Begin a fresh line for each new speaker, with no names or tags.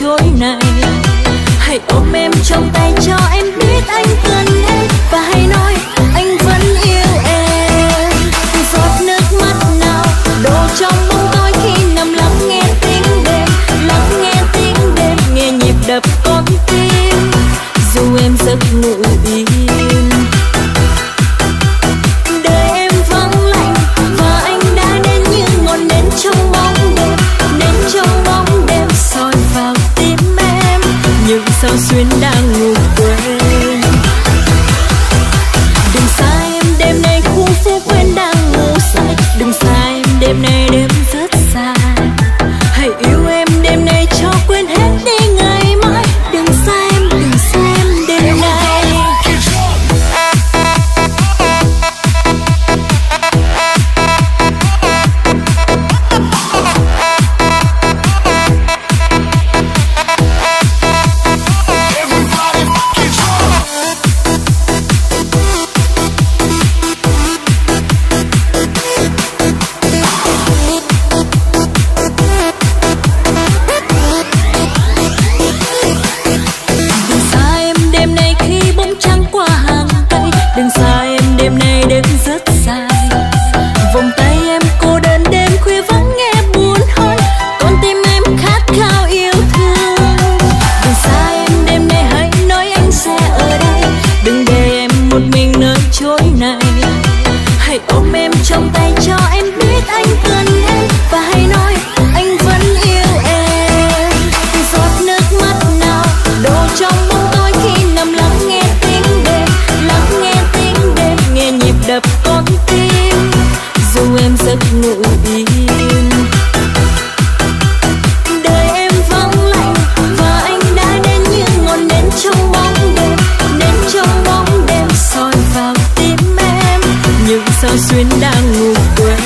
chối này hãy ôm em trong tay cho em biết anh cần em. Và hãy nói, anh vẫn yêu em. Giọt nước mắt nào, đổ trong bóng tối khi nằm lắng nghe tiếng đêm. Lắng nghe tiếng đêm, nghe nhịp đập con tim. Dù em giấc ngủ yên xuyên đang ngủ sao xuyên đang ngủ quên.